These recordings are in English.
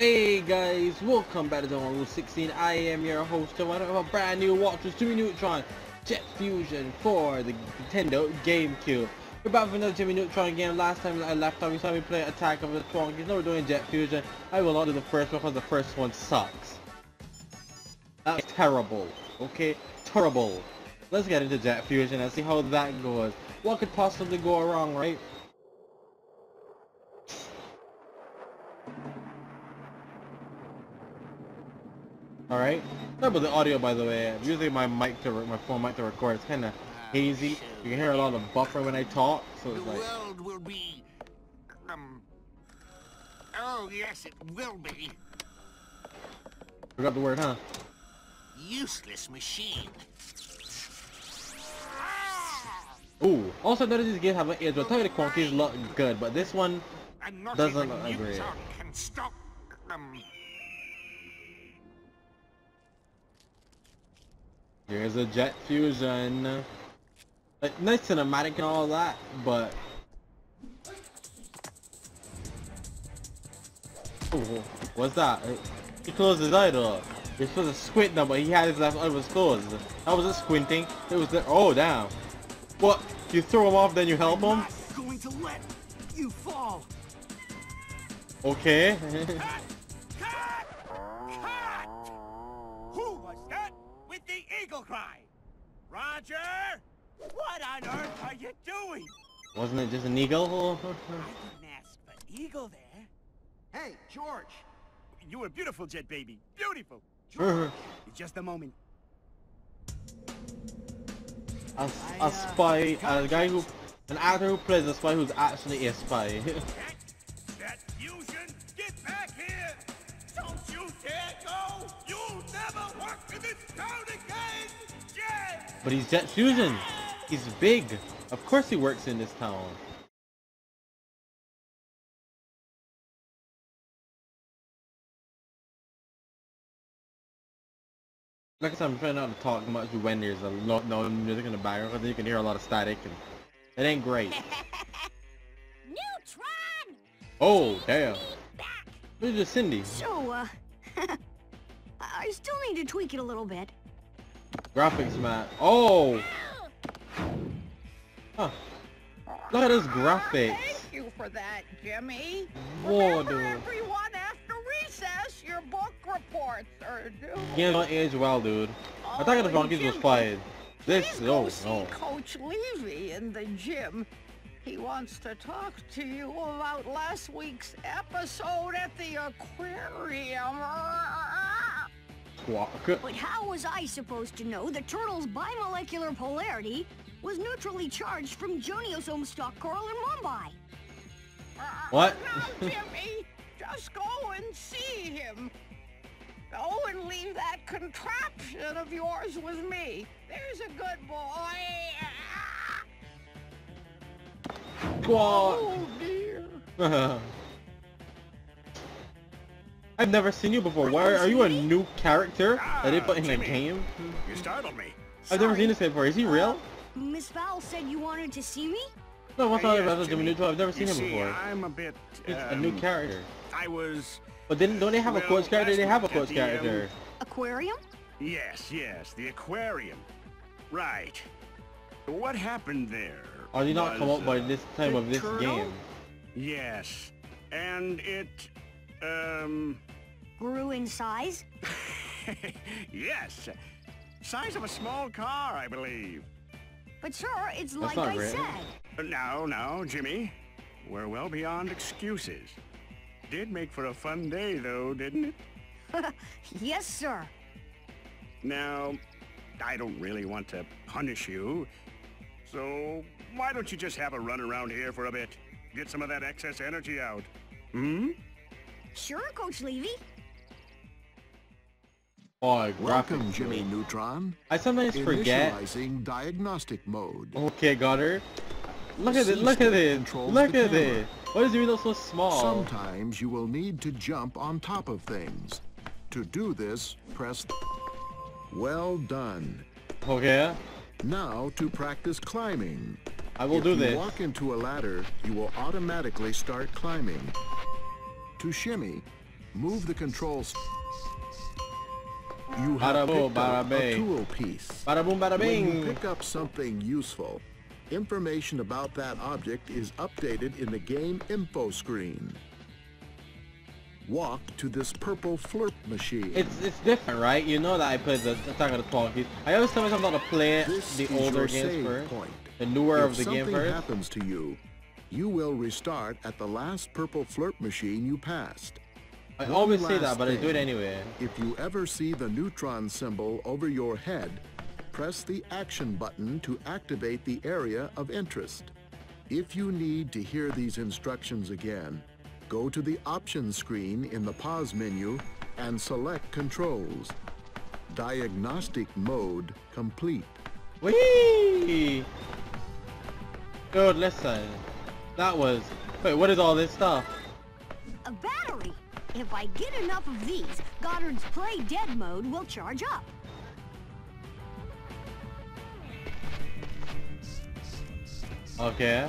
Hey guys, welcome back to the Rule 16. I am your host and one of a brand new to Jimmy Neutron Jet Fusion for the Nintendo GameCube. We're back with another Jimmy Neutron game. Last time I left time you saw me play Attack of the Twonkies. Now we're doing Jet Fusion. I will not do the first one because the first one sucks. That's terrible. Okay? Terrible. Let's get into Jet Fusion and see how that goes. What could possibly go wrong, right? Alright? Sorry about the audio by the way. I'm using my mic to my phone mic to record. It's kinda hazy. You can hear a lot of buffer when I talk, so it's like... the world will be um oh yes it will be forgot the word, huh? useless machine Ooh. Also none of these games have an age. I'll tell you the quantities look good, but this one Doesn't look can stop um here's a jet fusion. Like nice cinematic and all that, but Ooh, what's that? He closed his eye though. You're supposed to squint now, but he had his left eye was closed. That wasn't squinting. It was the oh damn. What? You throw him off, then you help him? going to let you fall Okay. the cry. Roger what on earth are you doing? Wasn't it just an eagle? I didn't ask for eagle there. Hey, George! you were beautiful jet baby. Beautiful. A, just a moment. A uh, spy, a guy who, an actor who plays a spy who's actually a spy. Jet, Jet Fusion, get back but he's Jet Fusion. He's big. Of course he works in this town. Like I said, I'm trying not to talk much when there's a lot no music in the background because you can hear a lot of static and it ain't great. Neutron! Oh, damn. Back! This is Cindy. So, uh, I still need to tweak it a little bit. Graphics, man. Oh! Huh. Look at this graphics. Thank you for that, Jimmy. Whoa, Remember, dude. everyone, after recess, your book reports are due. Game's not age well, dude. I thought the Oh, Donkeys was Jimmy, fired. This, Please oh, no. Coach Levy in the gym. He wants to talk to you about last week's episode at the aquarium. Squawk. But how was I supposed to know the turtle's bimolecular polarity was neutrally charged from Joniosome stock coral in Mumbai? What? Now, Jimmy, just go and see him. Go and leave that contraption of yours with me. There's a good boy. Squawk. Oh dear. I've never seen you before. Why are you a new character that they put in the game? You startled me. I've never seen this guy before. Is he real? Miss Val said you wanted to see me? No, what's all Yes, about Jimmy Jimmy. Neutron? I've never You seen him see, before. I'm a bit He's a new um, character. I was But then don't they have a well, coach character? They have a week at coach um, character. Aquarium? yes, yes, the aquarium. Right. What happened there? Or did not come was, up by uh, this time the of this turtle? game. Yes, and it um Grew in size? yes, size of a small car, I believe. But sir, it's That's like not I real. said. Uh, Now, now, Jimmy, we're well beyond excuses. Did make for a fun day, though, didn't it? yes, sir. Now, I don't really want to punish you, so why don't you just have a run around here for a bit? Get some of that excess energy out. Hmm? Sure, Coach Levy. Oh, Welcome, graphics. Jimmy Neutron. I sometimes forget. Initializing diagnostic mode. Okay, got her. Look at it, look at it, look the at it. Why does he look so small? Sometimes you will need to jump on top of things. To do this, press Well done. Okay, Now to practice climbing. I will if do you this. walk into a ladder, you will automatically start climbing. To shimmy, Move the controls. You Bada have boom, picked up bada a bing. tool piece. Bada boom, bada When you pick up something useful, information about that object is updated in the game info screen. Walk to this purple Flurp machine. It's it's different, right? You know that I played the Attack of the Twonkies. I always tell myself not to play This the older games first, point. The newer if of the game something happens to you, you will restart at the last purple Flurp machine you passed. I One always say that, but I do it anyway. If you ever see the neutron symbol over your head, press the action button to activate the area of interest. If you need to hear these instructions again, go to the options screen in the pause menu and select controls. Diagnostic mode complete. Whee! Dude, listen. That was... Wait, what is all this stuff? A battery! If I get enough of these, Goddard's Play Dead mode will charge up. Okay.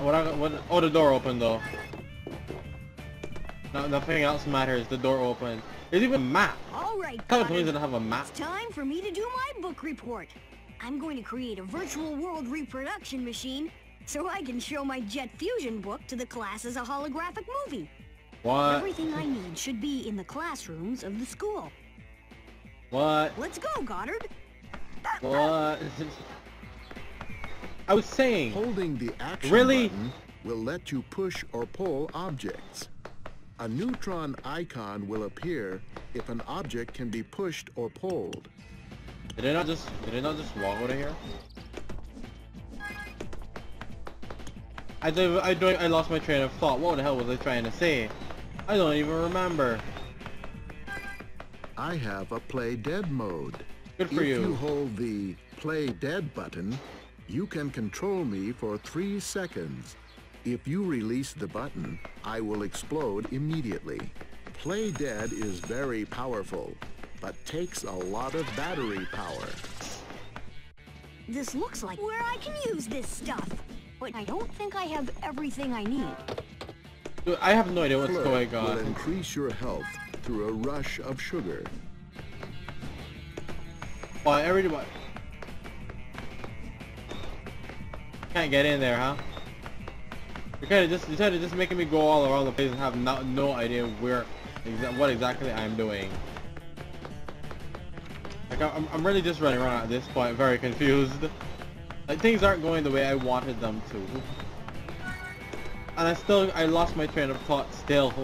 What, I, what Oh, the door opened though. No, nothing else matters. The door opened. There's even a map. All right, Tell me didn't have a map. It's time for me to do my book report. I'm going to create a virtual world reproduction machine so I can show my Jet Fusion book to the class as a holographic movie. What? Everything I need should be in the classrooms of the school. What? Let's go, Goddard. What? I was saying. Holding the action Really? button will let you push or pull objects. A neutron icon will appear if an object can be pushed or pulled. Did I not just did I not just walk over here? I do I don't I lost my train of thought. What the hell was I trying to say? I don't even remember. I have a play dead mode. Good for if you. you hold the play dead button, you can control me for three seconds. If you release the button, I will explode immediately. Play dead is very powerful, but takes a lot of battery power. This looks like where I can use this stuff. But I don't think I have everything I need. Dude, I have no idea what's Flurp going will on. increase your health through a rush of sugar. Oh, Why everybody can't get in there, huh? You're kind of just you're kind of just making me go all around the place and have no no idea where exa what exactly I'm doing. Like I'm I'm really just running around at this point, very confused. Like things aren't going the way I wanted them to. And I still I lost my train of thought. Still,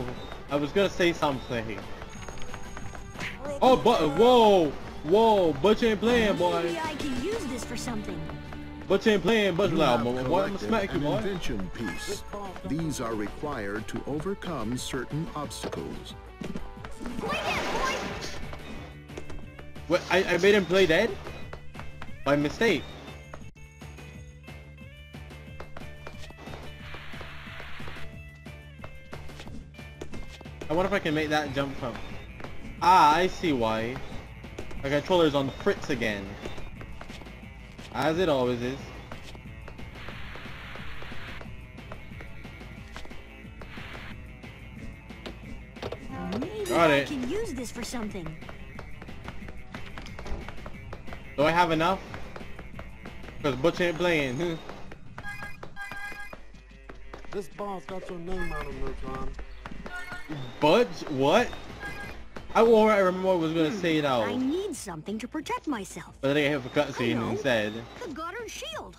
I was gonna say something. Oh, but whoa, whoa, Butch ain't playing, boy. Maybe I can use this for something. Butch ain't playing, Butch You loud, have boy. What? I'm collected smack you, an boy. invention piece. These are required to overcome certain obstacles. Play dead, boy! What? I, I made him play dead? By mistake. I wonder if I can make that jump from... Ah, I see why. My controller's on the fritz again. As it always is. Maybe Got I it. can use this for something. Do I have enough? Because Butch ain't playing. This bomb's got your name on it, Neutron. Butch? What? I, well, I remember what I was gonna hmm. say now. I need something to protect myself. But then I hit a I cutscene know. instead. The Goddard shield.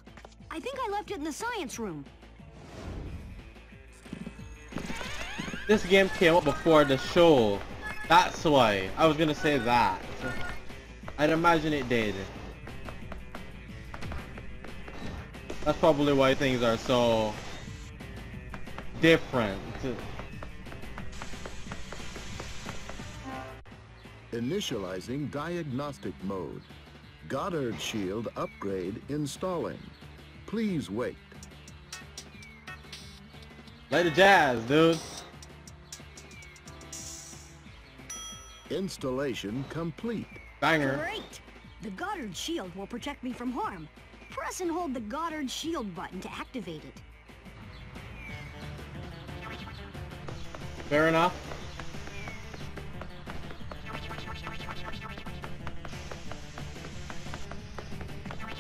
I think I left it in the science room. This game came up before the show. That's why. I was gonna say that. I'd imagine it did. That's probably why things are so different. Initializing diagnostic mode. Goddard shield upgrade installing. Please wait. Let the jazz, dude. Installation complete. Banger. Great. The Goddard shield will protect me from harm. Press and hold the Goddard shield button to activate it. Fair enough.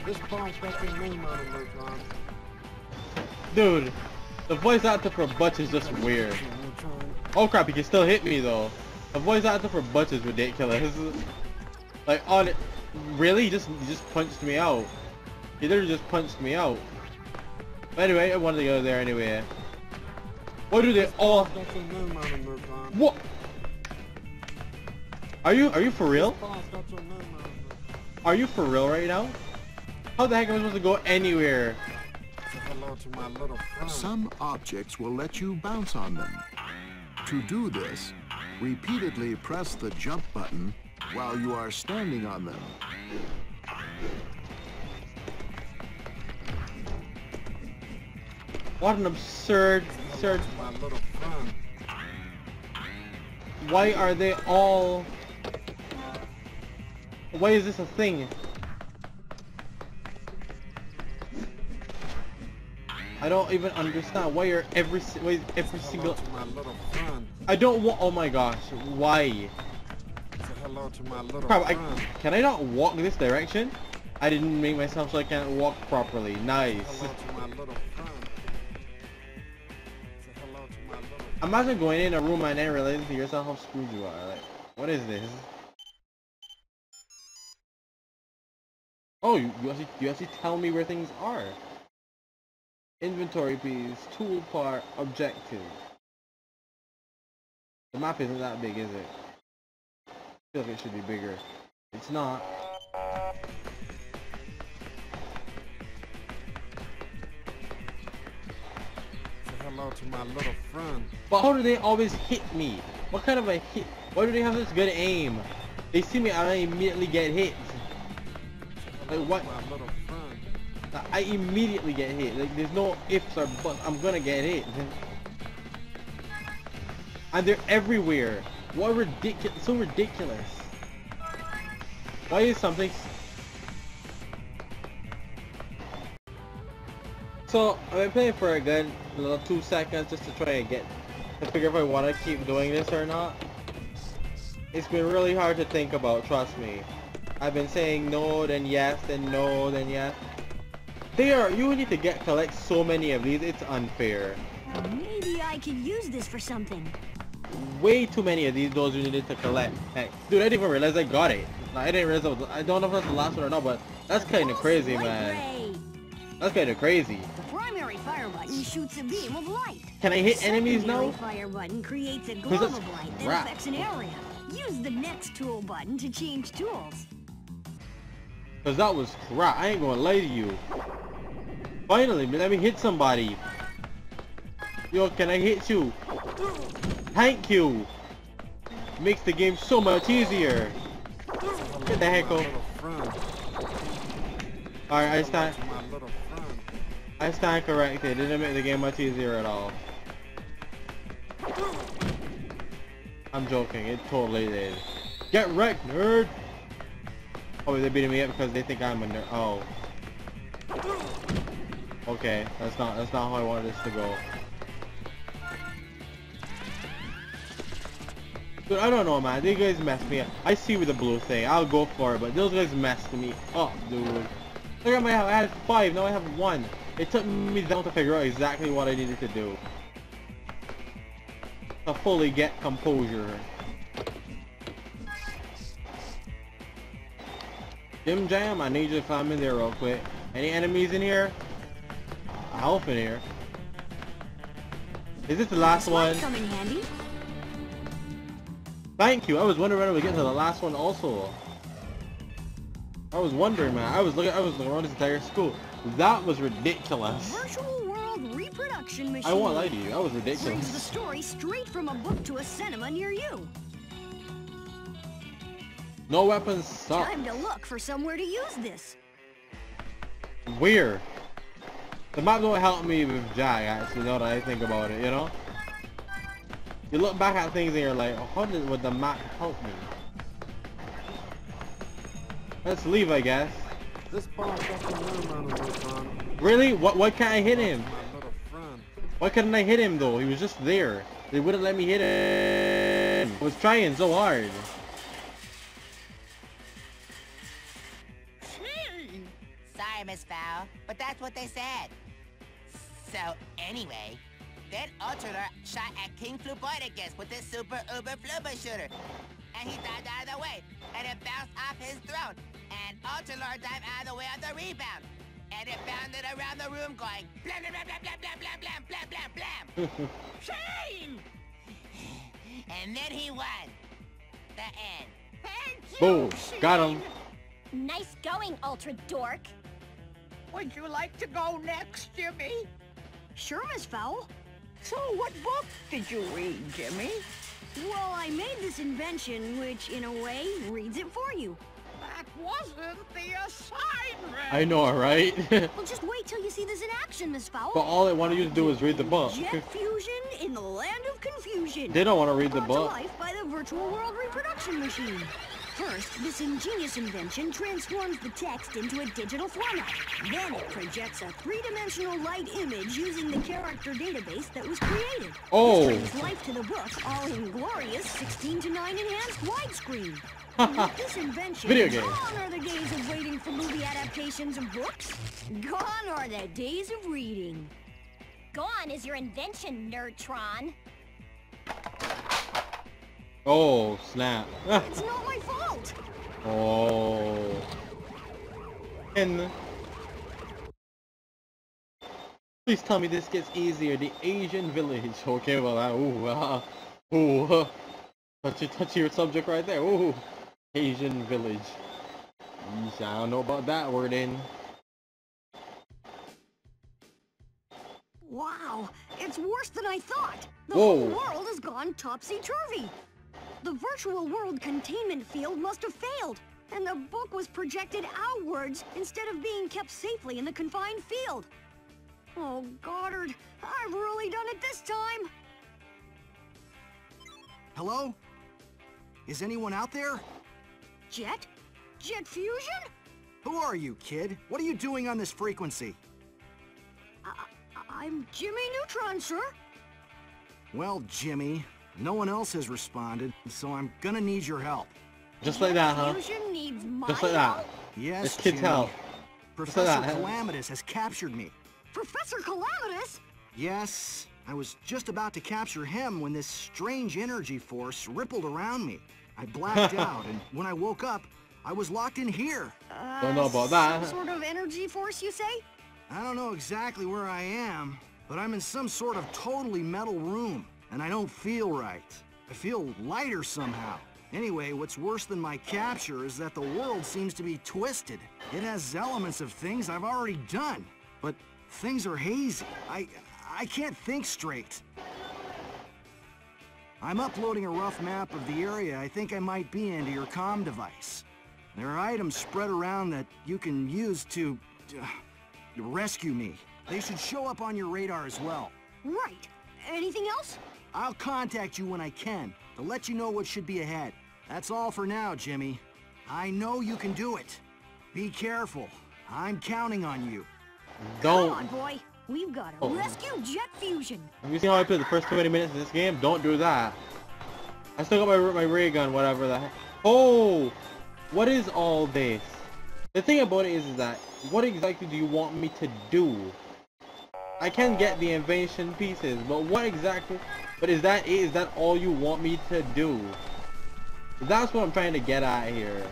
This bomb's resting me mode alert on. Dude, the voice actor for Butch is just weird. Oh crap, he can still hit me though. The voice actor for Butch is ridiculous. Like on it, really? He just he just punched me out. He literally just punched me out. But anyway, I wanted to go there anyway. Why do they all? Got your name on it, Neutron. What? Are you are you for real? This bomb's got your name on it. Are you for real right now? How the heck am I supposed to go anywhere? Hello to my little friend. Some objects will let you bounce on them. To do this, repeatedly press the jump button while you are standing on them. What an absurd, absurd. my little friend. Why are they all? Why is this a thing? I don't even understand. Why are every why is every Hello single? To my little friend. I don't want. Oh my gosh. Why? Say hello to my little Crap, I, can I not walk this direction? I didn't make myself so I can't walk properly. Nice. Hello to my little friend. Say hello to my little Imagine going in a room and then realizing to yourself how screwed you are. Like, what is this? Oh, you, you actually you actually tell me where things are. Inventory piece, tool part, objective. The map isn't that big, is it? I feel like it should be bigger. It's not. Hello to my little friend. But how do they always hit me? What kind of a hit? Why do they have this good aim? They see me and I immediately get hit. Like what? my little friend. I immediately get hit. Like there's no ifs or buts. I'm gonna get hit. And they're everywhere. What ridiculous? So ridiculous. Why is something? So I've been playing for a good little two seconds just to try and get to figure if I want to keep doing this or not. It's been really hard to think about. Trust me. I've been saying no, then yes, then no, then yes. They are. You need to get collect so many of these. It's unfair. Maybe I could use this for something. Way too many of these doors you needed to collect. Heck, dude, I didn't even realize I got it. Like, I didn't realize I, was, I don't know if that's the last one or not, but that's kind of crazy, man. That's kind of crazy. The primary fire button shoots a beam of light. Can I hit The enemies now? fire button creates a glow of light that crap. affects an area. Use the next tool button to change tools. Cause that was crap. I ain't gonna lie to you. Finally, let me hit somebody. Yo, can I hit you? Thank you. Makes the game so much easier. Get the heck off. Alright, I stand. I stand corrected. It didn't make the game much easier at all. I'm joking. It totally did. Get wrecked, nerd. Oh, they're beating me up because they think I'm a nerd. Oh. Okay, that's not that's not how I wanted this to go. Dude, I don't know, man. These guys messed me up. I see with the blue thing. I'll go for it, but those guys messed me up, dude. Look at my I had five, now I have one. It took me down to figure out exactly what I needed to do. To fully get composure. Jim Jam, I need you to climb in there real quick. Any enemies in here? Health in here. Is this the last This one? come in handy. Thank you. I was wondering when I would get to the last one also. I was wondering, man. I was looking. I was looking around this entire school. That was ridiculous. Virtual world reproduction machine. I won't lie to you. That was ridiculous. Brings the story straight from a book to a cinema near you. No weapons suck. Time to look for somewhere to use this. Weird. The map don't help me with Jack, actually, now that I think about it, you know? You look back at things and you're like, oh, how did, would the map help me? Let's leave, I guess. This bomb's got your name on. Really? What? Why can't I hit him? My little friend. Why couldn't I hit him though? He was just there. They wouldn't let me hit him. I was trying so hard. Hmm. Sorry, Miss Fowl, but that's what they said. So, anyway, then Ultralord shot at King Fluboidicus with his super uber fluba shooter. And he dived out of the way, and it bounced off his throne. And Ultralord dived out of the way on the rebound. And it bounded around the room going blam blam blam blam blam blam blam blam blam blam. Shame! And then he won. The end. Thank you, Boom. Got him. Nice going, Ultra Dork. Would you like to go next, Jimmy? Sure, Miss Fowl. So what book did you read, Jimmy? Well, I made this invention, which, in a way, reads it for you. That wasn't the assignment. I know, right? Well, just wait till you see this in action, Miss Fowl. but all I wanted you to do is read the book. Jet fusion in the land of confusion. They don't want to read the Brought to book. life by the virtual world reproduction machine. First, this ingenious invention transforms the text into a digital format. Then it projects a three-dimensional light image using the character database that was created. Oh. This brings life to the book, all in glorious 16 to 9 enhanced widescreen. With this invention, Video game. gone are the days of waiting for movie adaptations of books. Gone are the days of reading. Gone is your invention, Nerdtron. Oh, snap. Ah. It's not my fault. Oh. And please tell me this gets easier. The Asian village. Okay, well, uh, ooh, uh, ooh, uh, touchy, touchy subject right there. Ooh, Asian village. Yeesh, I don't know about that word in. Wow, it's worse than I thought. The Whoa. whole world has gone topsy-turvy. The virtual world containment field must have failed, and the book was projected outwards instead of being kept safely in the confined field. Oh, Goddard, I've really done it this time. Hello? Is anyone out there? Jet? Jet fusion? Who are you, kid? What are you doing on this frequency? I- I'm Jimmy Neutron, sir. Well, Jimmy, no one else has responded, so I'm gonna need your help. Just like that, huh? Fusion needs my Just like that. Yes, This kid's Jimmy. help. Professor that. Calamitous has captured me. Professor Calamitous? Yes, I was just about to capture him when this strange energy force rippled around me. I blacked out, and when I woke up, I was locked in here. Uh, Don't know about that. Some sort of energy force, you say? I don't know exactly where I am, but I'm in some sort of totally metal room, and I don't feel right. I feel lighter somehow. Anyway, what's worse than my capture is that the world seems to be twisted. It has elements of things I've already done, but things are hazy. I, I can't think straight. I'm uploading a rough map of the area I think I might be into your comm device. There are items spread around that you can use to... uh, rescue me. They should show up on your radar as well. Right. Anything else? I'll contact you when I can to let you know what should be ahead. That's all for now, Jimmy. I know you can do it. Be careful. I'm counting on you. Come Don't. Come on, boy. We've got to Oh. rescue Jet Fusion. You seen how I played the first 20 minutes of this game? Don't do that. I still got my my ray gun, whatever the heck. Oh! What is all this? The thing about it is, is that, what exactly do you want me to do? I can get the invention pieces, but what exactly? But is that it? Is that all you want me to do? That's what I'm trying to get at here.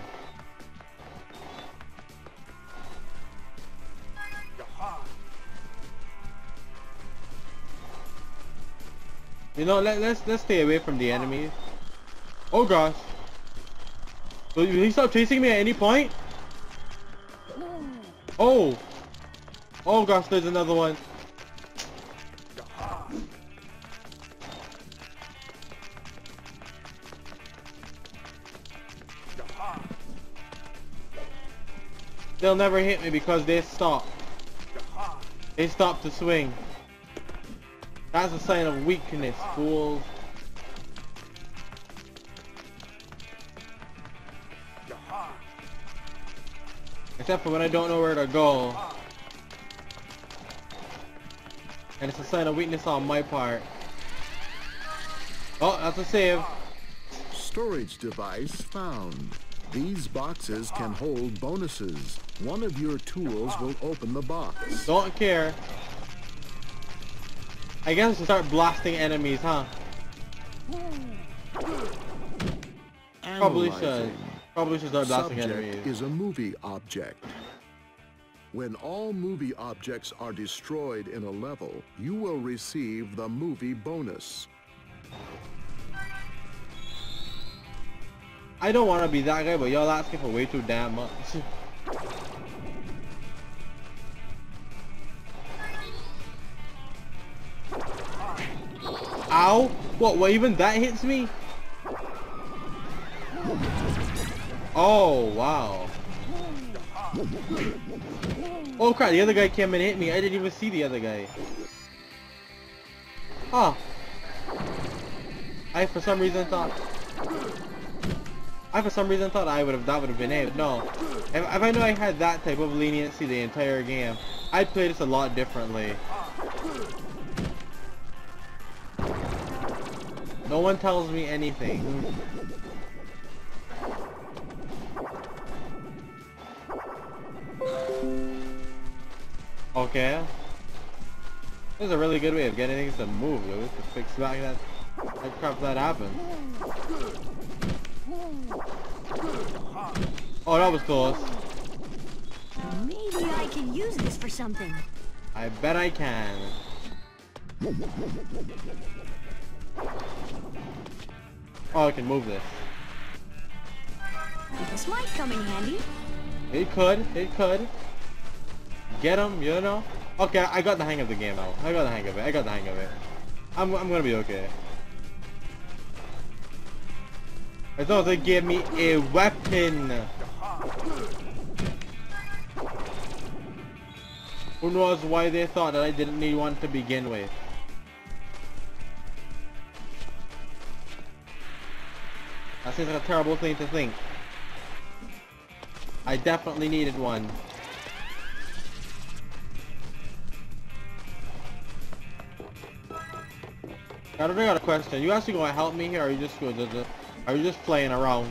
You know, let, let's let's stay away from the enemies. Oh gosh. Will will he stop chasing me at any point? Oh. Oh gosh, there's another one. They'll never hit me because they stop. They stop to swing. That's a sign of weakness, fools. Except for when I don't know where to go. And it's a sign of weakness on my part. Oh, that's a save. Storage device found. These boxes can hold bonuses. One of your tools will open the box. Don't care. I guess to start blasting enemies, huh? Probably should. Probably should start blasting Subject enemies. is a movie object. When all movie objects are destroyed in a level, you will receive the movie bonus. I don't want to be that guy, but y'all asking for way too damn much. Ow! What, what, even that hits me? Oh, wow. Oh crap, the other guy came and hit me. I didn't even see the other guy. Huh. I for some reason thought... I for some reason thought I would have that would have been it. No. If, if I knew I had that type of leniency the entire game, I'd play this a lot differently. No one tells me anything. Okay. This is a really good way of getting things to move, though, to fix back that, that crap that happened. Oh, that was close. Maybe I can use this for something. I bet I can. Oh, I can move this. This might come in handy. It could, it could. Get him, you know? Okay, I got the hang of the game now. I got the hang of it, I got the hang of it. I'm, I'm gonna be okay. As thought they gave me a weapon. Who knows why they thought that I didn't need one to begin with. That seems like a terrible thing to think. I definitely needed one. I don't got a question. You actually gonna help me here, or are you just gonna, are you just playing around?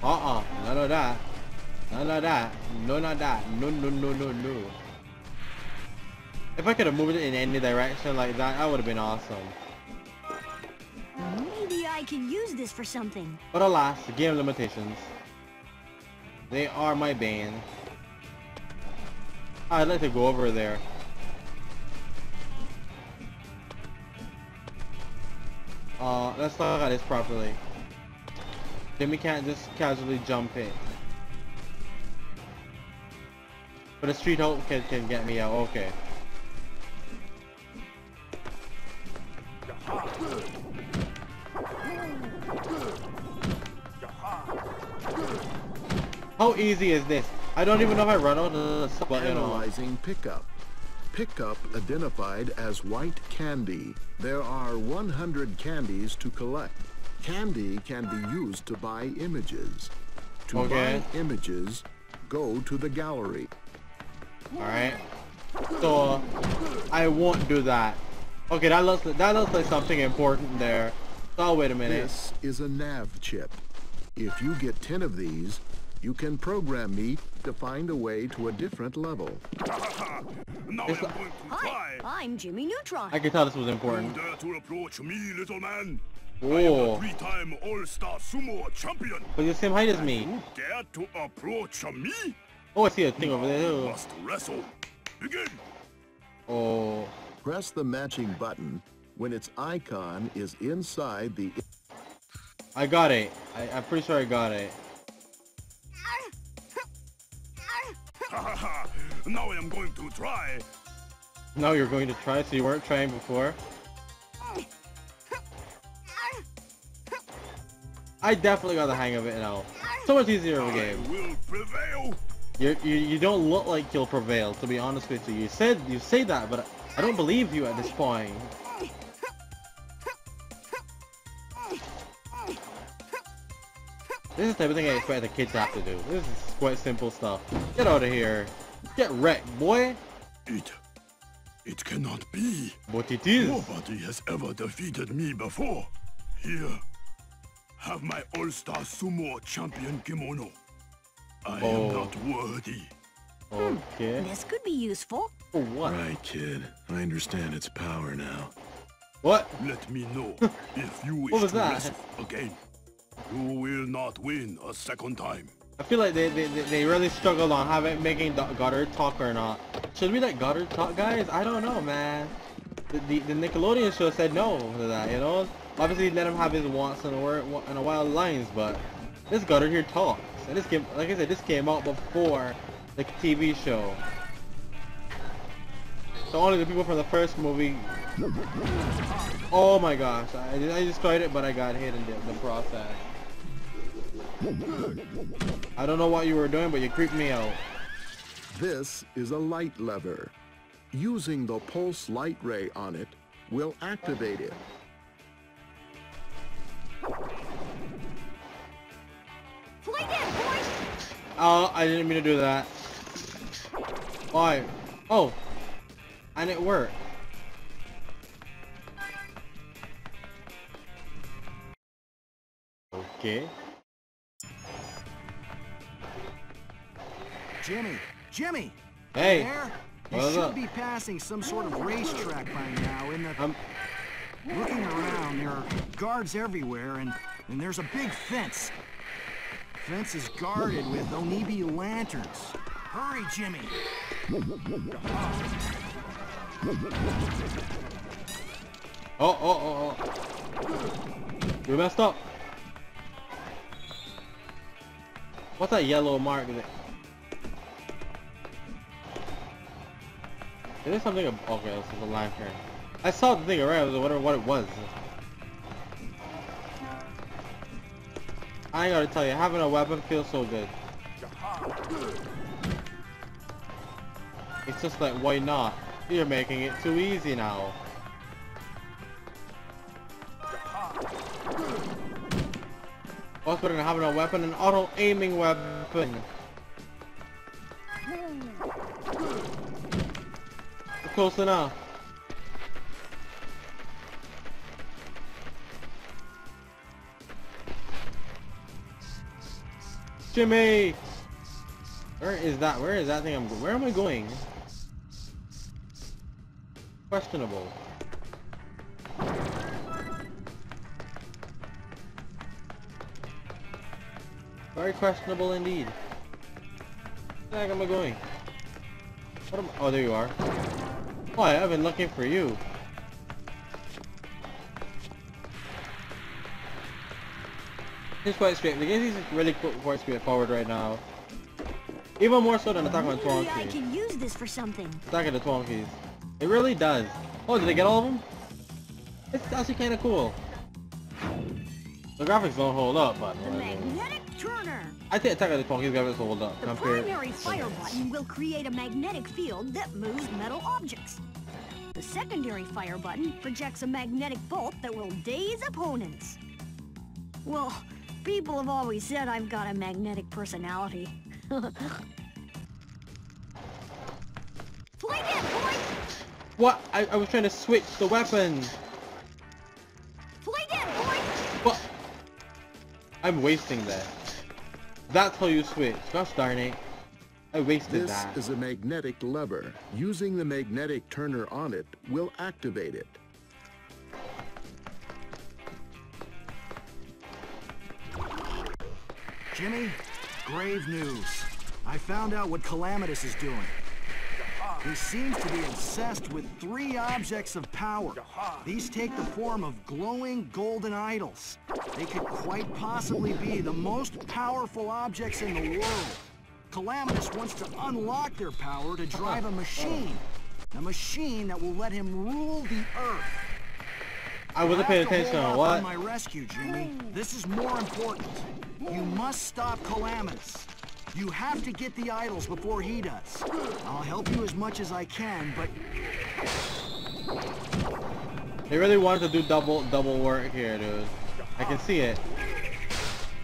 Uh-uh, none of that. None of that. No, not that. No, no, no, no, no. If I could have moved it in any direction like that, that would have been awesome. Maybe I can use this for something. But alas, game limitations. They are my bane. I'd like to go over there. Uh, let's look at this properly. We can't just casually jump in. But the street hope can, can get me out, okay. How easy is this? I don't even know if I run out of the button Analyzing pickup. Pickup identified as white candy. There are 100 candies to collect. Candy can be used to buy images. To Okay. buy images, go to the gallery. Alright. So, I won't do that. Okay, that looks that looks like something important there. Oh, wait a minute. This is a nav chip. If you get 10 of these, you can program me to find a way to a different level. now It's I'm going to Hi, try. I'm Jimmy Neutron. I can tell this was important. You important. dare to approach me, little man? I am Whoa. a three-time All-Star Sumo champion. But you're the same height as me. You dare to approach me? Oh, I see a thing over there too. Oh. Must wrestle. Begin. Oh. Press the matching button when its icon is inside the I got it. I, I'm pretty sure I got it. Now I am going to try. Now you're going to try, so you weren't trying before. I definitely got the hang of it now. So much easier of a I game. will prevail. You're, you you don't look like you'll prevail, to be honest with you. You said you say that, but I don't believe you at this point. This is the type of thing I expect the kids to have to do. This is quite simple stuff. Get out of here. Get wrecked, boy. It... It cannot be. What it is. Nobody has ever defeated me before. Here, have my All-Star Sumo Champion kimono. I Oh. am not worthy. Okay. Hmm. This could be useful. For what? Right, kid. I understand its power now. What? Let me know if you wish What was to that? wrestle again. You will not win a second time. I feel like they, they, they really struggled on having making Do- Goddard talk or not. Should we let Goddard talk, guys? I don't know, man. The, the, the Nickelodeon show said no to that, you know? Obviously, let him have his wants and a, word, and a wild lines, but this Goddard here talks. And this came, like I said, this came out before the TV show. So only the people from the first movie. Oh my gosh, I, I destroyed it, but I got hit in the, the process. I don't know what you were doing, but you creeped me out. This is a light lever. Using the pulse light ray on it will activate it. Flight in, boys! Oh, I didn't mean to do that. Why? Oh, and it worked. Okay. Jimmy, Jimmy! Hey, There? You should up? be passing some sort of racetrack by now in the... I'm. Looking around, there are guards everywhere, and, and there's a big fence. Fence is guarded with Onibi lanterns. Hurry, Jimmy! Oh, oh, oh, oh. We messed up. What's that yellow mark Is there something? Okay, this is a lantern. I saw the thing around. I was wondering what it was. I gotta tell you, having a weapon feels so good. It's just like, why not? You're making it too easy now. What's better than having a weapon? An auto-aiming weapon. Close enough. Jimmy! Where is that? Where is that thing? I'm. go- Where am I going? Questionable. Very questionable indeed. Where the heck am I going? Am Oh, there you are. Oh, I've been looking for you. It's quite straight. The game is really qu- quite straightforward right now. Even more so than Attack on Maybe I can use this for something. Attack of the Twonkies. It really does. Oh, did they get all of them? It's actually kind of cool. The graphics don't hold up, but The magnetic turner. I think Attack of the Twonkies graphics hold up uh, The compared. primary fire button will create a magnetic field that moves metal objects. The secondary fire button projects a magnetic bolt that will daze opponents. Well, people have always said I've got a magnetic personality. Flight in, boys! What? I, I was trying to switch the weapon. Flight in, boys! What? I'm wasting that. That's how you switch. Gosh darn it. I wasted This that. is a magnetic lever. Using the magnetic turner on it will activate it. Jimmy, grave news. I found out what Calamitous is doing. He seems to be obsessed with three objects of power. These take the form of glowing golden idols. They could quite possibly be the most powerful objects in the world. Calamitous wants to unlock their power to drive a machine. A machine that will let him rule the earth. I wasn't paying attention on what. on my rescue, Jimmy. This is more important. You must stop Calamitous. You have to get the idols before he does. I'll help you as much as I can, but They really wanted to do double double work here, dude. I can see it.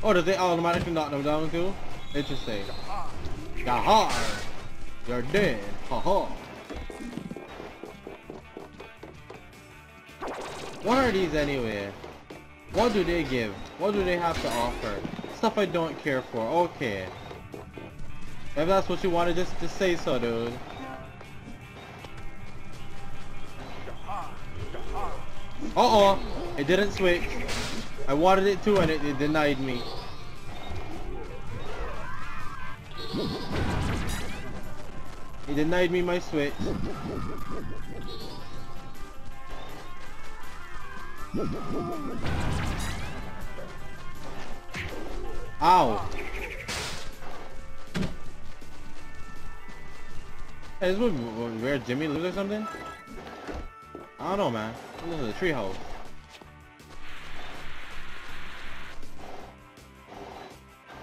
Oh, did they automatically knock them down too? Interesting. Yahar! You're dead. Haha. What are these anyway? What do they give? What do they have to offer? Stuff I don't care for. Okay. If that's what you wanted, just, just say so, dude. Uh-oh. It didn't switch. I wanted it to and it, it denied me. It denied me my switch. Ow. Hey, this was where Jimmy lives or something? I don't know, man. This is a treehouse.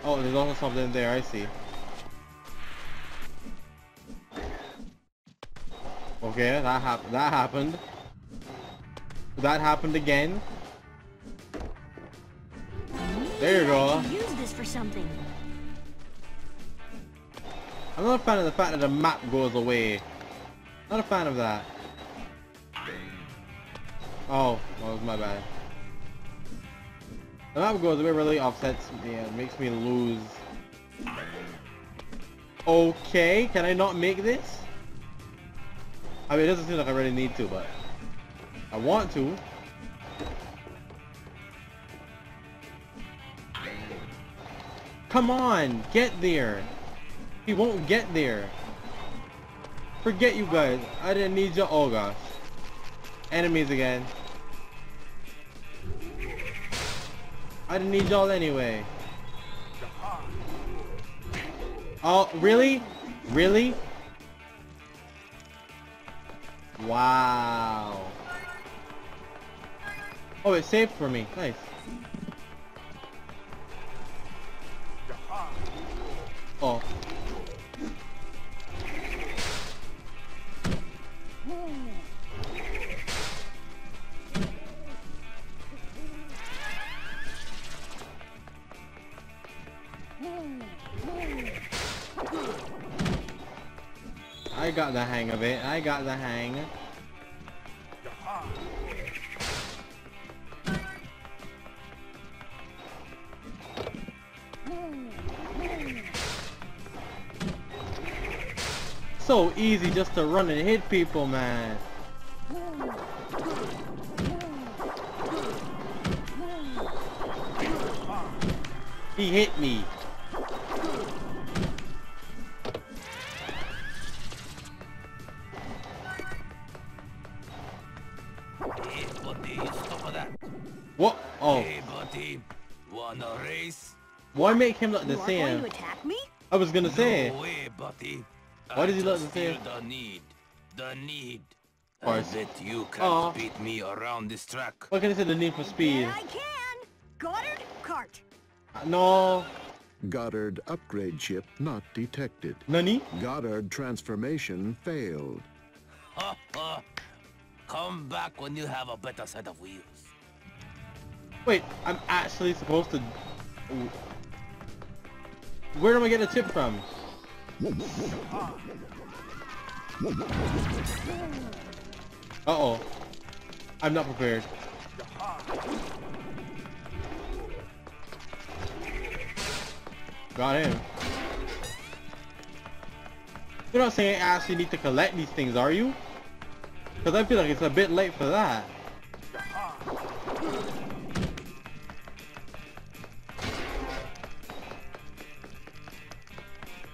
Oh, there's also something there, I see. Okay, that hap that happened. That happened again. There you go. Use this for something. I'm not a fan of the fact that the map goes away. Not a fan of that. Oh, that was my bad. The map goes away really offsets me and makes me lose. Okay, can I not make this? I mean, it doesn't seem like I really need to, but I want to. Come on, get there. He won't get there. Forget you guys. I didn't need you. Oh gosh. Enemies again. I didn't need y'all anyway. Oh, really? Really? Wow. Oh, it saved for me. Nice. Oh. Got the hang of it. I got the hang. So easy just to run and hit people, man. He hit me. What? Oh. Hey, buddy, wanna race? Why make him look the You are going same? to attack me? I was gonna say. No way, buddy. Why I does he look just the same? The need. The need. I course. bet you can't Aw. beat me around this track. What can I say? The need for speed. Yeah, I can. Goddard, cart. No. Goddard upgrade chip not detected. Nani? Goddard transformation failed. Ha ha. Come back when you have a better set of wheels. Wait, I'm actually supposed to... Where do I get a tip from? Uh-oh. I'm not prepared. Got him. You're not saying I actually need to collect these things, are you? Because I feel like it's a bit late for that.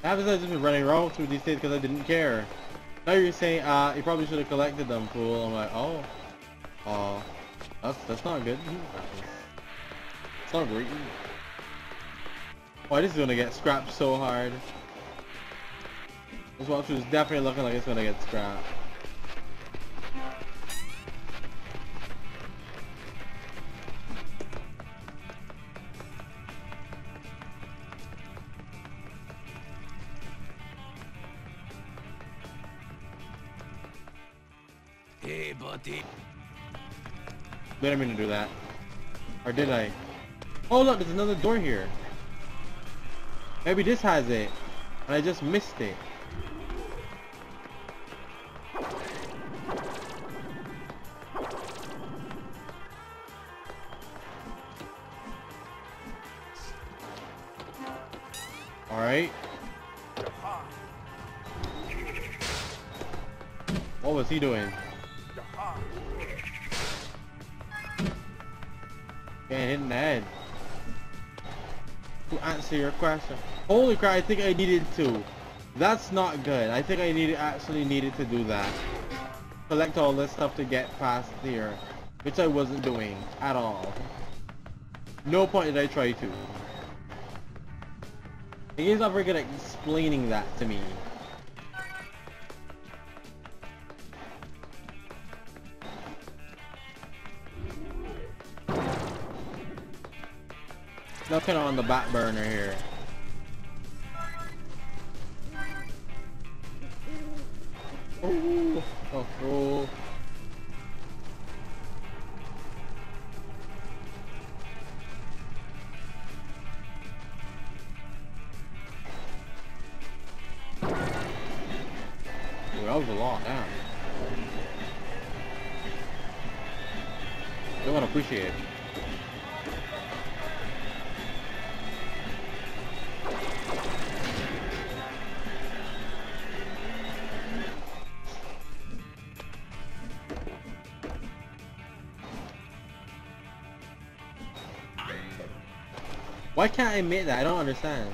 Haven't I just been running around through these things because I didn't care. Now you're saying, uh, you probably should have collected them, fool. I'm like, oh. Oh. That's, that's not good. It's not great. Why this is gonna get scrapped so hard. This watch is definitely looking like it's gonna get scrapped. didn't mean to do that. Or did I? Oh look, there's another door here. Maybe this has it. And I just missed it. Alright. What was he doing? Getting head. To answer your question. Holy crap, I think I needed to. That's not good. I think I needed actually needed to do that. Collect all this stuff to get past here. Which I wasn't doing at all. No point did I try to. He's not very good at explaining that to me. Nothing on the back burner here. Ooh. Oh, oh. Ooh, that was a lot, damn. Don't appreciate it. Why can't I admit that? I don't understand.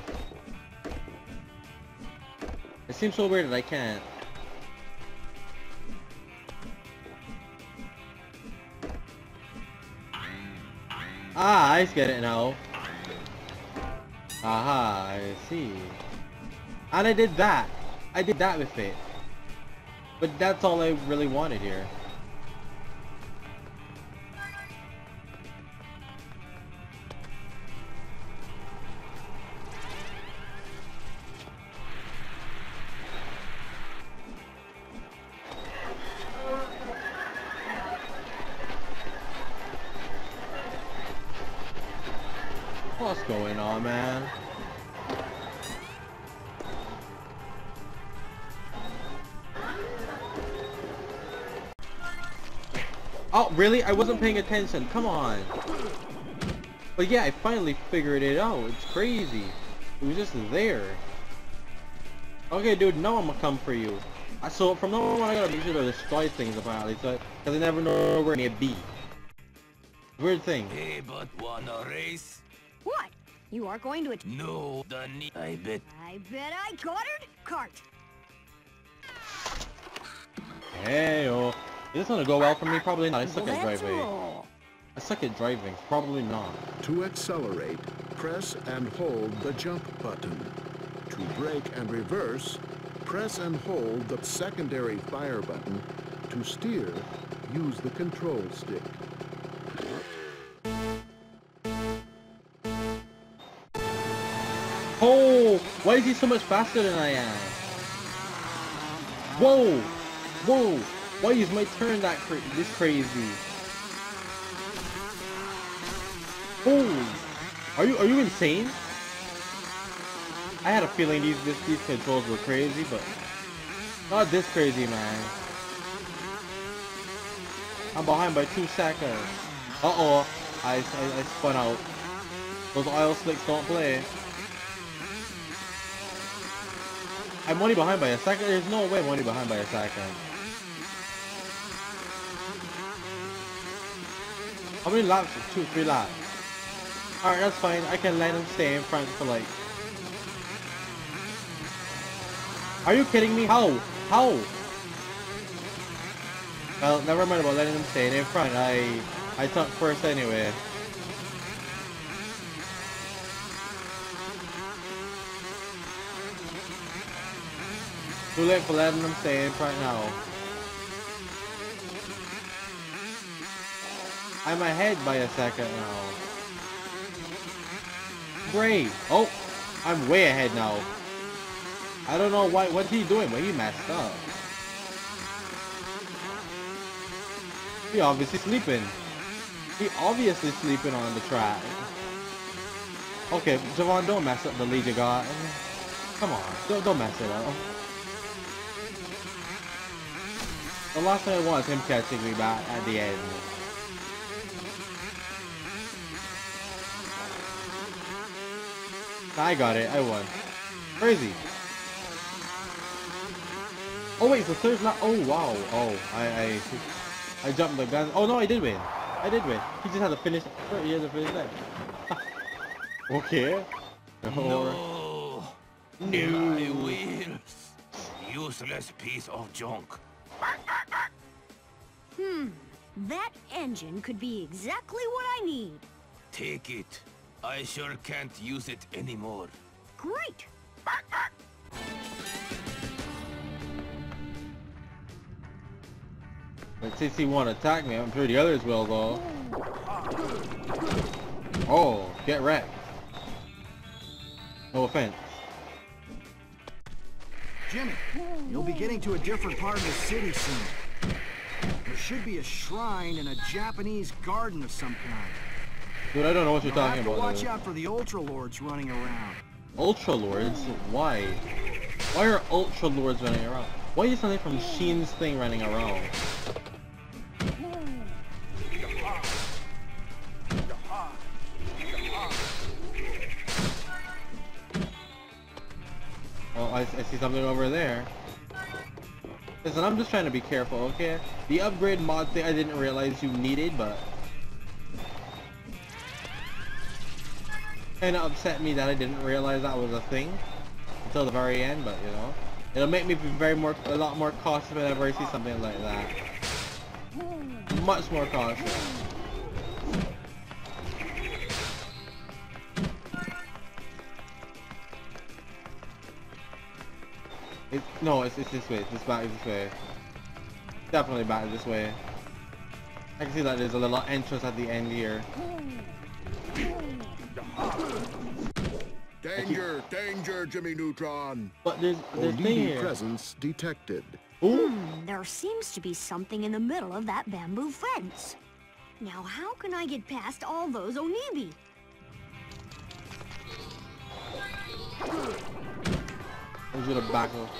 It seems so weird that I can't. Ah, I get it now. Aha, I see. And I did that. I did that with it. But that's all I really wanted here. What's going on, man? Oh, really? I wasn't paying attention. Come on. But yeah, I finally figured it out. It's crazy. It was just there. Okay, dude, now I'm gonna come for you. So from now on, I gotta be sure to destroy things apparently, so because I never know where it may be. Weird thing. Hey, but wanna race? What? You are going to it? No, the ne- I bet. I bet I got it. Cart. Hey, oh. Is this gonna go well for me? Probably not. I suck at Let's driving. roll. I suck at driving. Probably not. To accelerate, press and hold the jump button. To brake and reverse, press and hold the secondary fire button. To steer, use the control stick. Why is he so much faster than I am? Whoa! Whoa! Why is my turn that cra this crazy? Holy! Are you are you insane? I had a feeling these this, these controls were crazy, but not this crazy, man. I'm behind by two seconds. Uh oh! I, I I spun out. Those oil slicks don't play. I'm only behind by a second. There's no way I'm only behind by a second. Eh? How many laps? Two, three laps. Alright, that's fine. I can let him stay in front for like... Are you kidding me? How? How? Well, never mind about letting him stay in front. I I took first anyway. Too late for letting them stay in front now. I'm ahead by a second now. Great. Oh, I'm way ahead now. I don't know why. What's he doing? Well, he messed up. He obviously sleeping. He obviously sleeping on the track. Okay, Jevon, don't mess up the lead you got. Come on, don't, don't mess it up. The last thing I want is him catching me back at the end. I got it, I won. Crazy. Oh wait, so there's not. Oh wow. Oh, I I I jumped the gun. Oh no, I did win. I did win. He just had to finish. He had to finish that. okay. No. No. My wheels. Useless piece of junk. Hmm. That engine could be exactly what I need. Take it. I sure can't use it anymore. Great. But since he won't attack me, I'm sure the others will though. Oh, get wrecked. No offense. Jimmy, you'll be getting to a different part of the city soon. There should be a shrine in a Japanese garden of some kind. Dude, I don't know what you're talking about. watch out for the Ultra Lords running around. Ultra Lords? Why? Why are Ultra Lords running around? Why is something from Sheen's thing running around? Oh, I, I see something over there. Listen, I'm just trying to be careful, okay? The upgrade mod thing I didn't realize you needed, but... Kinda upset me that I didn't realize that was a thing until the very end, but you know. It'll make me be very more, a lot more cautious whenever I see something like that. Much more cautious. No, it's, it's this way. It's this is this way. Definitely back this way. I can see that there's a little entrance at the end here. Danger, danger, Jimmy Neutron. But there's there's thing Onibi here. presence detected. Hmm, there seems to be something in the middle of that bamboo fence. Now how can I get past all those Onibi? I was gonna back up.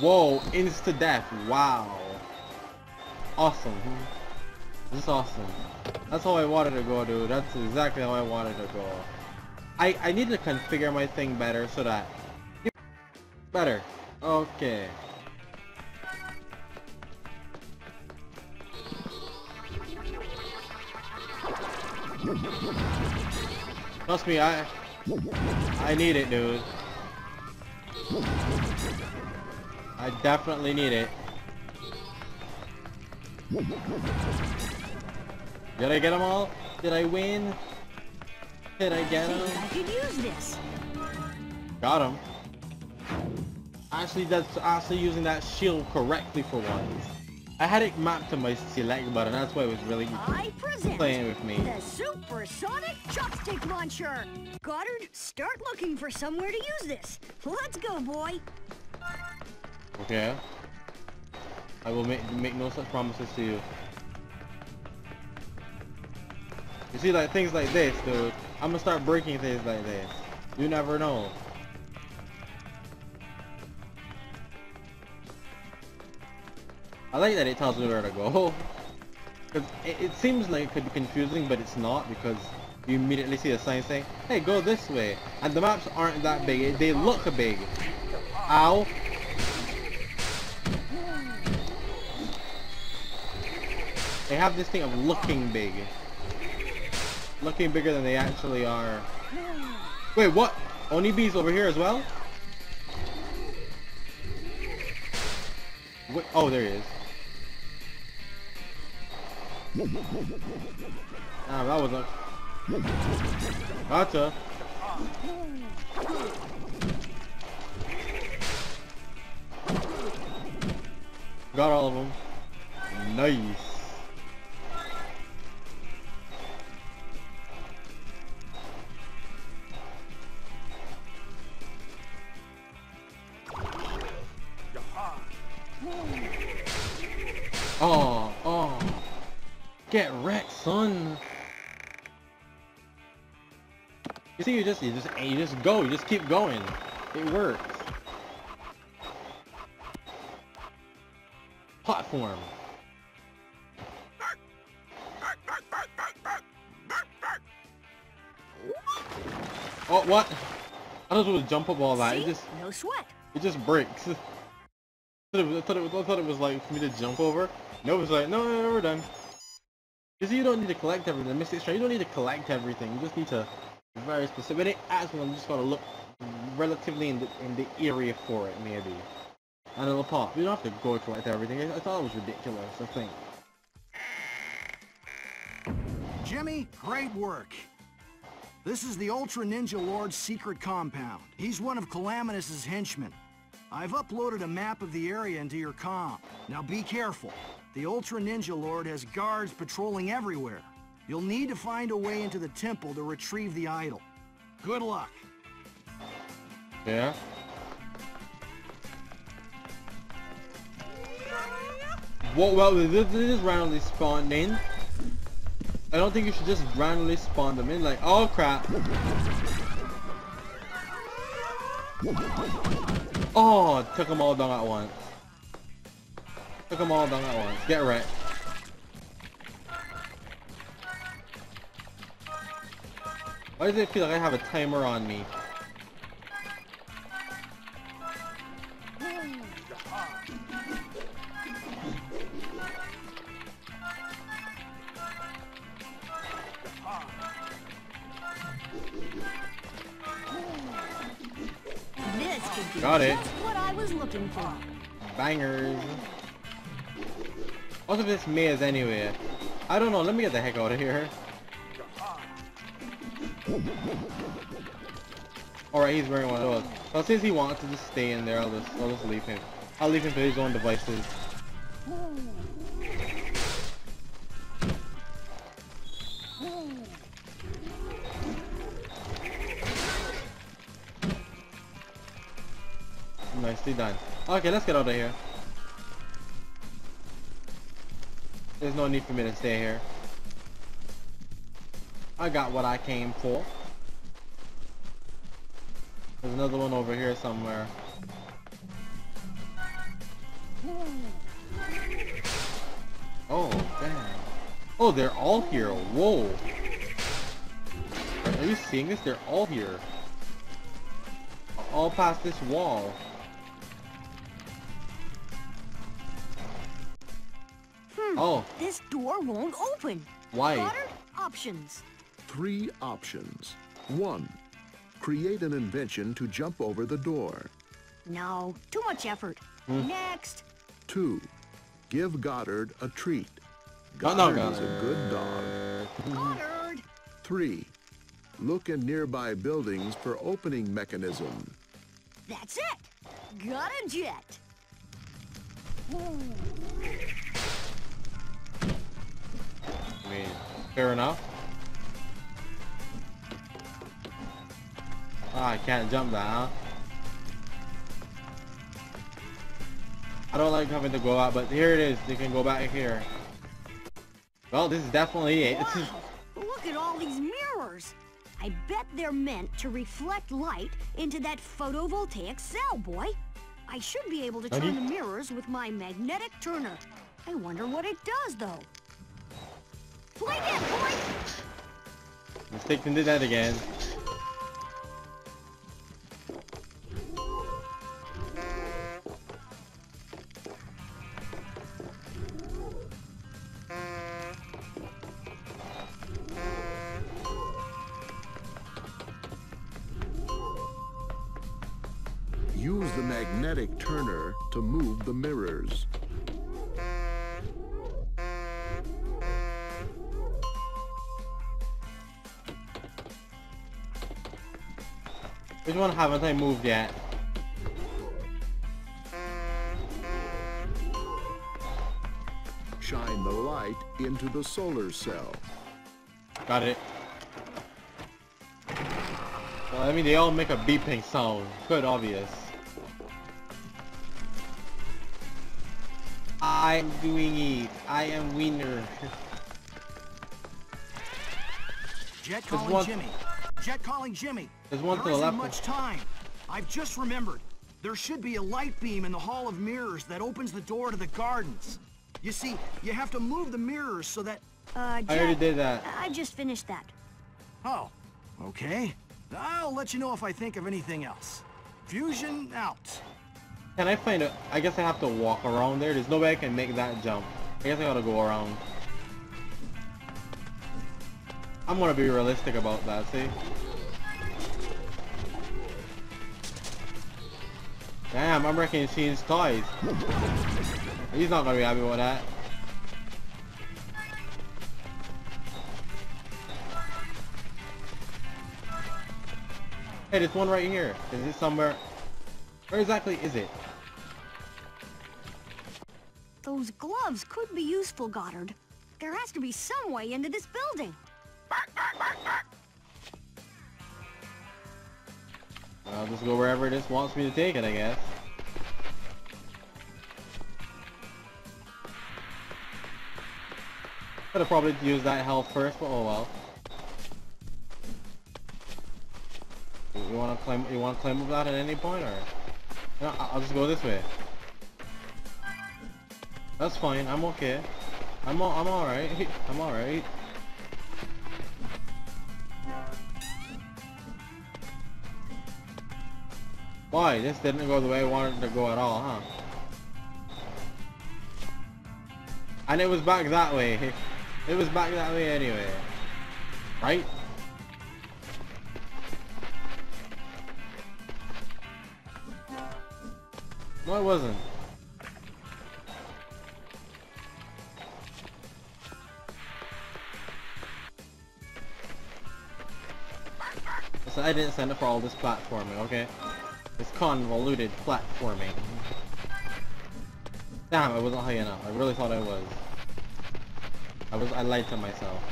Whoa, insta death. Wow. Awesome. This is awesome. That's how I wanted to go, dude. That's exactly how I wanted to go. I, I need to configure my thing better so that... Better. Okay. Trust me, I... I need it, dude. I definitely need it. Did I get them all? Did I win? Did I get them? I could use this. Got him. Actually, that's actually using that shield correctly for once. I had it mapped to my select button. That's why it was really playing with me. the Supersonic Chopstick Launcher. Goddard, start looking for somewhere to use this. Let's go, boy. Okay. I will make make no such promises to you. You see, like things like this, dude. I'm gonna start breaking things like this. You never know. I like that it tells me where to go. Cause it, it seems like it could be confusing, but it's not because you immediately see a sign saying, "Hey, go this way," and the maps aren't that big. They look big. Ow. They have this thing of looking big. Looking bigger than they actually are. Wait, what? Oni bees over here as well? Oh, there he is. Ah, that was a... Gotcha. Got all of them. Nice. Oh, oh. Get wrecked, son. You see, you just, you just, you just go, you just keep going. It works. Platform. Oh, what? I was able to jump up all that. See? It just No sweat. it just breaks. I thought it was, I thought it was, like for me to jump over. No, it's like no, no, no, we're done. You see, you don't need to collect everything. Mystic Strike, you don't need to collect everything. You just need to be very specific. When it asks one, you just gotta look relatively in the in the area for it, maybe. And it'll pop. You don't have to go collect everything. I, I thought it was ridiculous. I think. Jimmy, great work. This is the Ultra Ninja Lord's secret compound. He's one of Calamitous' henchmen. I've uploaded a map of the area into your comm. Now be careful. The Ultra Ninja Lord has guards patrolling everywhere. You'll need to find a way into the temple to retrieve the idol. Good luck. Yeah. What? Well, this, this is randomly spawned in. I don't think you should just randomly spawn them in. Like, oh crap. Oh, took them all down at once. Took them all down at once. Get right. Why does it feel like I have a timer on me? Got it. just what I was looking for. Bangers. Also, this maze anyway. I don't know. Let me get the heck out of here. Alright, he's wearing one of those. Well, since he wants to just stay in there, I'll just, I'll just leave him. I'll leave him for his own devices. Nicely done. Okay, let's get out of here. There's no need for me to stay here. I got what I came for. There's another one over here somewhere. Oh, damn. Oh, they're all here. Whoa. Are you seeing this? They're all here. All past this wall. Oh. This door won't open. Why? Goddard, options. Three options. One, create an invention to jump over the door. No, too much effort. Hmm. Next. Two, give Goddard a treat. Oh, Goddard is a good dog. Goddard. Three, look in nearby buildings for opening mechanism. That's it. Got a jet. I mean, fair enough. Ah, I can't jump that, huh? I don't like having to go out, but here it is. They can go back here. Well, this is definitely it. Wow, look at all these mirrors. I bet they're meant to reflect light into that photovoltaic cell, boy. I should be able to turn the mirrors with my magnetic turner. I wonder what it does, though. Play dead, boy! mistake did that again. Use the magnetic turner to move the mirrors. Which one haven't I moved yet? Shine the light into the solar cell. Got it. Well, I mean, they all make a beeping sound. Good, obvious. I'm doing it. I am winner. Jet There's calling Jimmy. Jet calling Jimmy. There's one to the isn't left. much time. I've just remembered. There should be a light beam in the Hall of Mirrors that opens the door to the gardens. You see, you have to move the mirrors so that... Uh, Jet, I already did that. I just finished that. Oh, okay. I'll let you know if I think of anything else. Fusion out. Can I find a... I guess I have to walk around there. There's no way I can make that jump. I guess I gotta go around. I'm gonna be realistic about that, see? Damn, I'm wrecking Sheen's toys. He's not gonna be happy with that. Hey, there's one right here. Is it somewhere? Where exactly is it? Those gloves could be useful, Goddard. There has to be some way into this building. I'll just go wherever this wants me to take it, I guess. Could have probably used that health first, but oh well. You wanna climb? You wanna climb up that at any point, or? No, I'll just go this way. That's fine. I'm okay. I'm all, I'm all right. I'm all right. Why? This didn't go the way I wanted it to go at all, huh? And it was back that way. It was back that way anyway. Right? No, it wasn't. So I didn't send it for all this platforming, okay? This convoluted platforming. Damn, I wasn't high enough. I really thought I was. I was I lied to myself.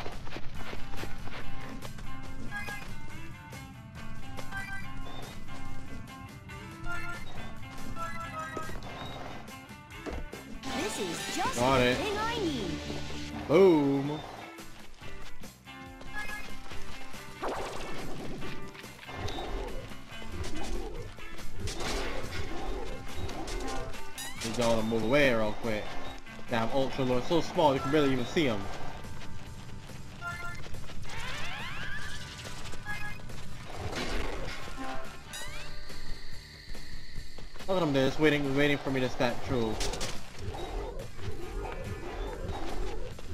Ultra Lord so small you can barely even see them. Look at him there, just waiting, waiting for me to step through.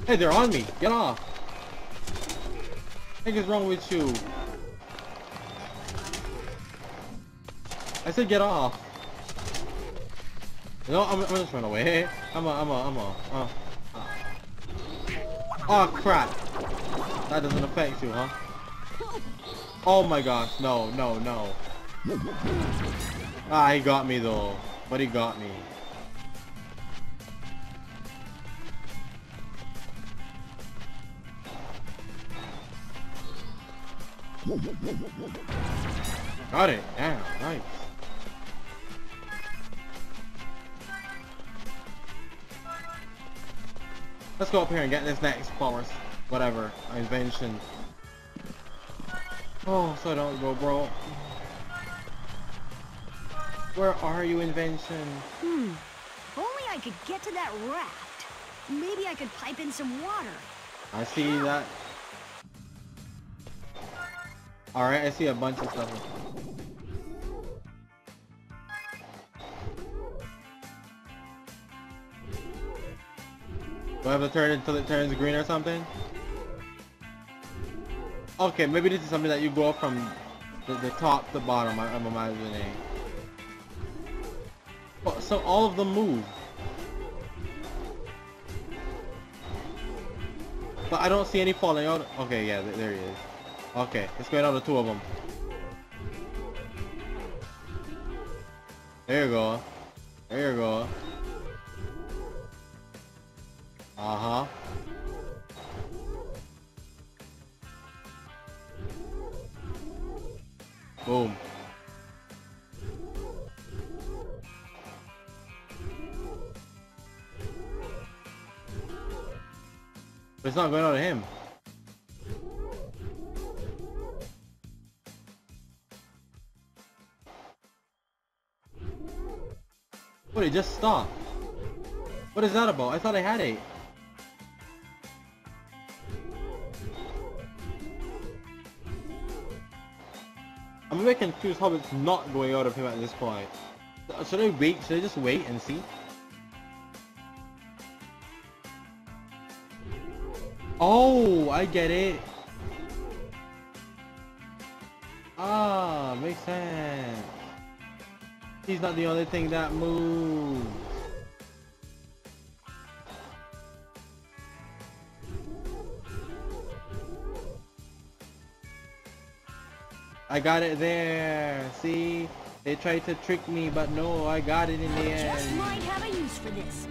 Hey, they're on me! Get off! What is wrong with you? I said get off! No, I'm, I'm just run away. I'm a, I'm a, I'm uh. Oh crap! That doesn't affect you, huh? Oh my gosh, no, no, no. Ah, he got me though. But he got me. Got it. Damn, nice. Let's go up here and get this next powers, whatever, invention. Oh, so don't go bro. Where are you, invention? Hmm. If only I could get to that raft. Maybe I could pipe in some water. I see that. Alright, I see a bunch of stuff. Do I have to turn it until it turns green or something? Okay, maybe this is something that you go from the, the top to bottom, I- I'm imagining. Oh, so all of them move. But I don't see any falling out. Okay, yeah, th there he is. Okay, let's get out of two of them. There you go. There you go. Uh-huh. Boom. But it's not going out of him. What, it just stopped? What is that about? I thought I had eight. I'm very confused how it's not going out of him at this point. Should I wait? Should I just wait and see? Oh, I get it. Ah, makes sense. He's not the only thing that moves. I got it there. See? They tried to trick me, but no, I got it in the Just end. might have a use for this.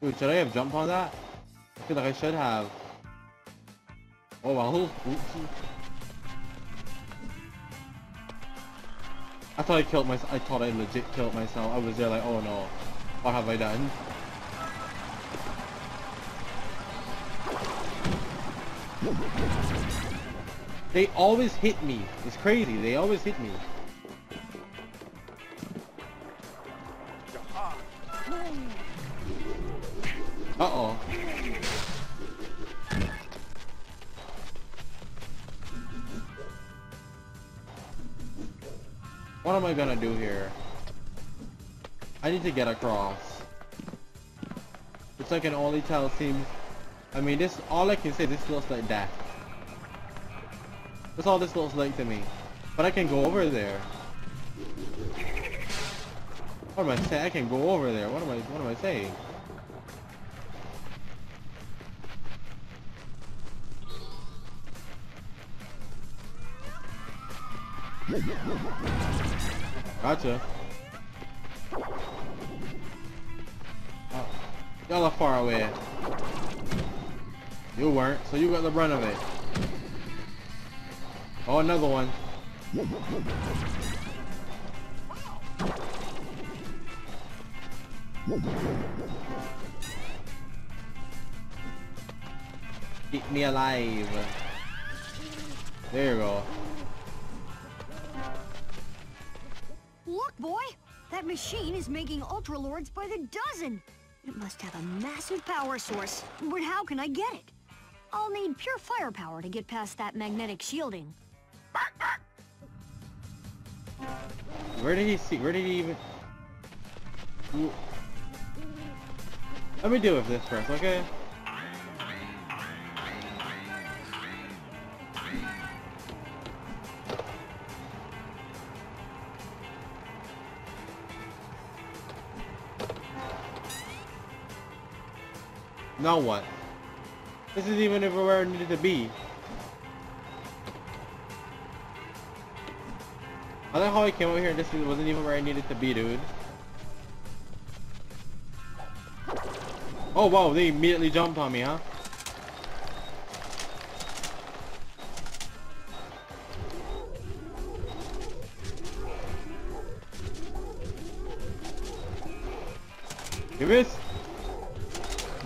Dude, should I have jumped on that? I feel like I should have. Oh wow. Oopsie. I thought I killed myself. I thought I legit killed myself. I was there like, oh no. What have I done? They always hit me. It's crazy. They always hit me. Uh-oh. What am I gonna do here? I need to get across. It's like an only tell seems... I mean, this, all I can say, this looks like death. That's all this looks like to me. But I can go over there. What am I saying? I can go over there. What am I, what am I saying? Gotcha. Oh, Y'all are far away. You weren't, so you got the brunt of it. Oh, another one. Keep me alive. There you go. Look, boy! That machine is making Ultra Lords by the dozen! It must have a massive power source, but how can I get it? I'll need pure firepower to get past that magnetic shielding. Where did he see? Where did he even? Let me deal with this first, okay? Now what? This isn't even where I needed to be. I don't know how I came over here and this wasn't even where I needed to be, dude. Oh wow, they immediately jumped on me, huh? You missed.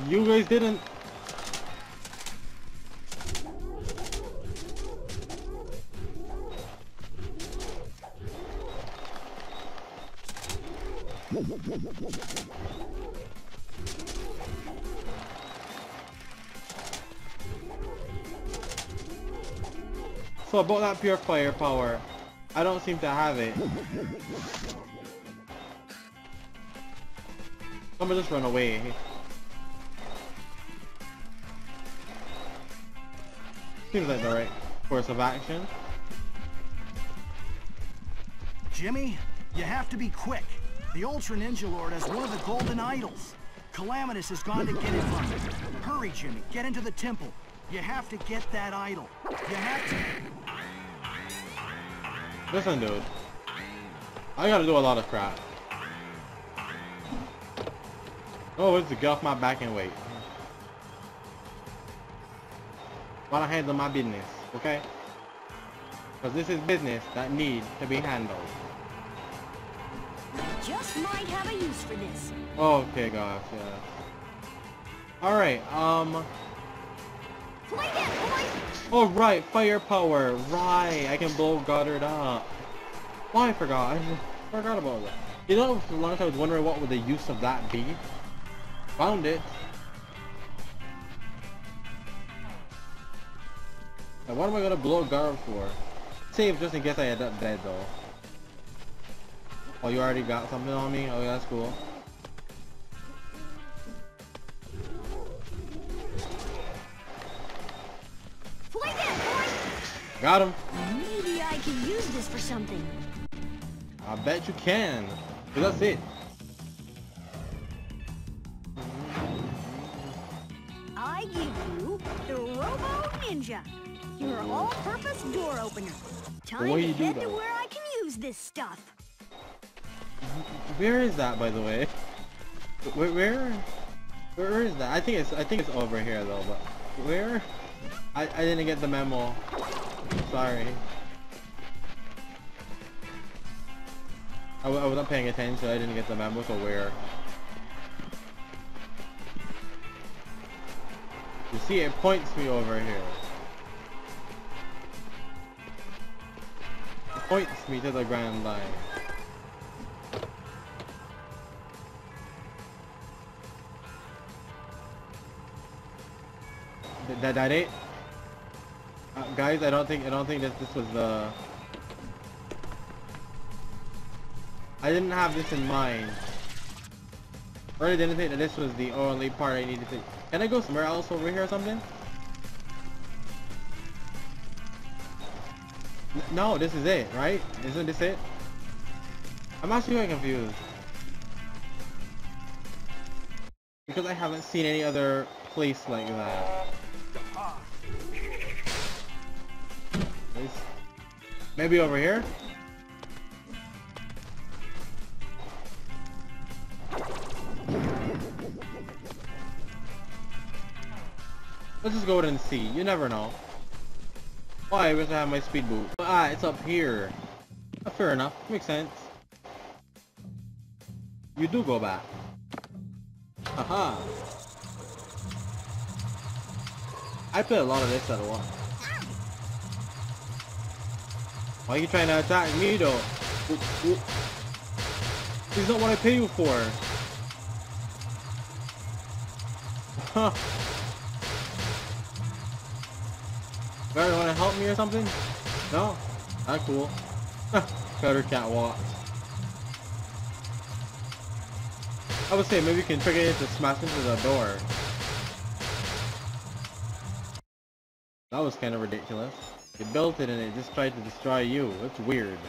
You guys didn't. So about that pure firepower, I don't seem to have it. I'm gonna just run away. Seems like the right course of action. Jimmy, you have to be quick. The Ultra Ninja Lord has one of the golden idols. Calamitous has gone to get it from him. Hurry, Jimmy. Get into the temple. You have to get that idol. You have to... Listen, dude. I gotta do a lot of crap. Oh, it's to get off my back and wait. While I handle my business, okay? Because this is business that needs to be handled. Just might have a use for this. Okay, gosh, yeah. Alright, um... Flank it, boys! Oh, right, firepower. Right, I can blow Goddard up. Oh, I forgot. I forgot about that. You know, for a long time I was wondering what would the use of that be. Found it. Now, what am I gonna blow Goddard for? save just in case I end up dead though. Oh, you already got something on me? Oh, yeah, that's cool. Got him. Maybe I can use this for something. I bet you can. But that's it. I give you the Robo Ninja, your all-purpose door opener. Time to you do, to where I can use this stuff. Where is that, by the way? Where, where, where is that? I think it's, I think it's over here though. But where? I, I didn't get the memo. Sorry. I wasn't paying attention. I didn't get the memo. So where? You see, it points me over here. It points me to the Grand Line. That that it? Uh, guys, I don't think I don't think that this was the. I didn't have this in mind. I didn't think that this was the only part I needed to. Can I go somewhere else over here or something? N- No, this is it, right? Isn't this it? I'm actually confused. Because I haven't seen any other place like that. Maybe over here? Let's just go ahead and see. You never know. Why? Wish I have my speed boot. Ah, it's up here. Ah, fair enough. Makes sense. You do go back. Haha. I play a lot of this at once. Why are you trying to attack me though? Is not what I pay you for. Huh. Guard, wanna help me or something? No? Not cool. Better can't walk. I would say maybe you can trigger it to smash into the door. That was kind of ridiculous. It and it just tried to destroy you. That's weird.